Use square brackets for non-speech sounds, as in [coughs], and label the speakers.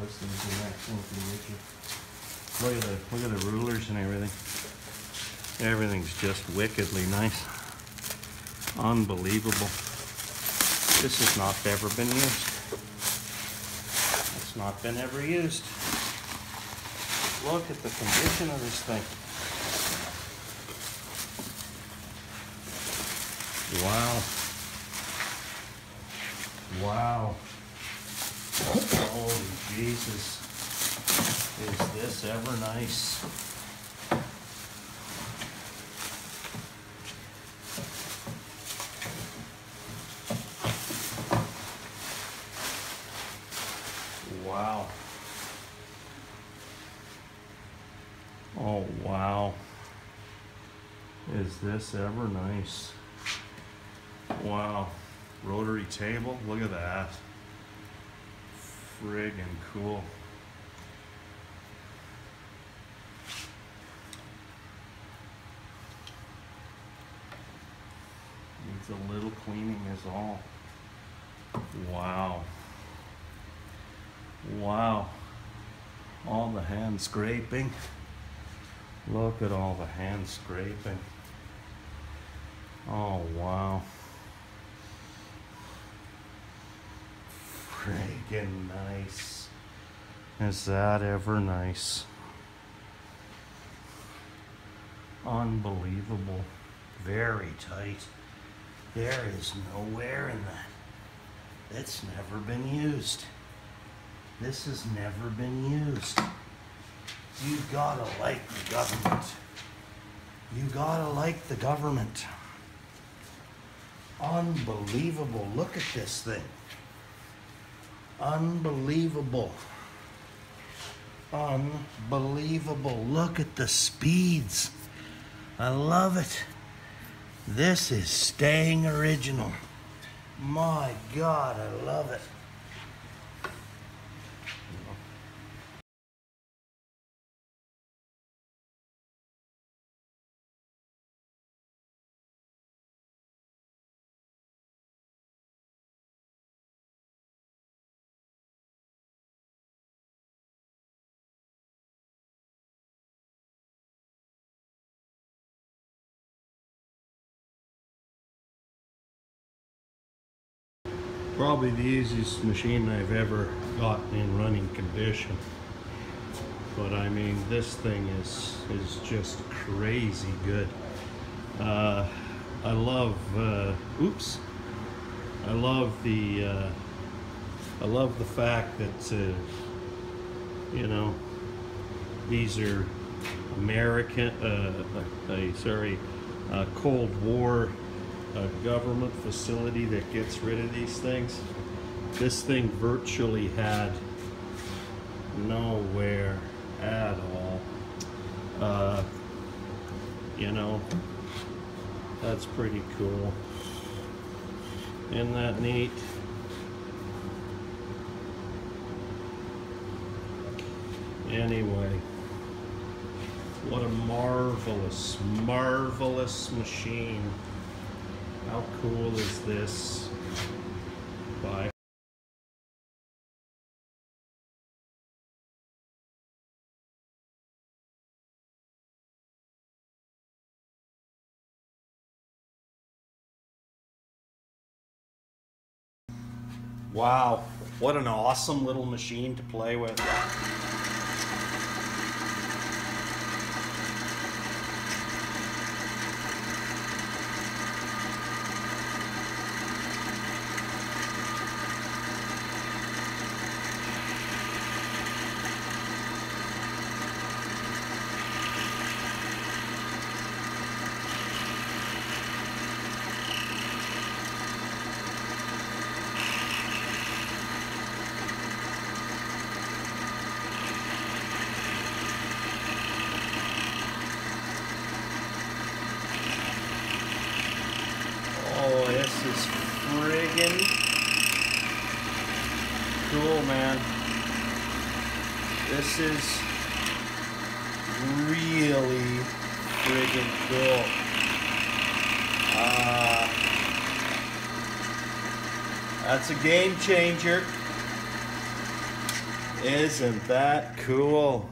Speaker 1: this thing's in Look at the look at the rulers and everything. Everything's just wickedly nice. Unbelievable. This has not ever been used. It's not been ever used. Look at the condition of this thing. Wow. Wow. [coughs] Holy is this ever nice? Wow. Oh, wow. Is this ever nice? Wow. Rotary table, look at that. Friggin' cool. A little cleaning is all. Wow. Wow. All the hand scraping. Look at all the hand scraping. Oh, wow. Friggin' nice. Is that ever nice? Unbelievable. Very tight. There is no wear in that. It's never been used. This has never been used. You gotta like the government. You gotta like the government. Unbelievable. Look at this thing. Unbelievable. Unbelievable. Look at the speeds. I love it. This is staying original. My God, I love it. Probably the easiest machine I've ever gotten in running condition. But I mean, this thing is is just crazy good. Uh, I love, uh, oops, I love the, uh, I love the fact that, uh, you know, these are American, uh, sorry, uh, Cold War a government facility that gets rid of these things. This thing virtually had nowhere at all. Uh, you know, that's pretty cool. Isn't that neat? Anyway, what a marvelous, marvelous machine. How cool is this? Bye. Wow, what an awesome little machine to play with. Oh, this is friggin' cool, man. This is really friggin' cool. Uh, that's a game changer. Isn't that cool?